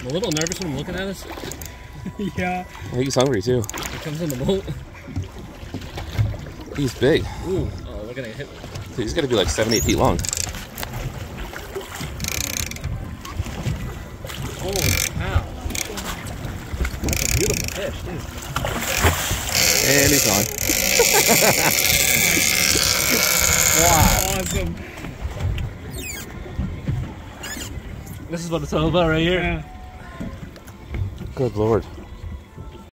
I'm a little nervous when I'm looking at this. yeah. I think he's hungry too. He comes in the boat. He's big. Ooh, oh, we're gonna hit. Dude, he's got to be like seven, eight feet long. Holy cow. That's a beautiful fish, dude. And he's gone. Wow. Awesome. This is what it's all about right here. Yeah. Good lord.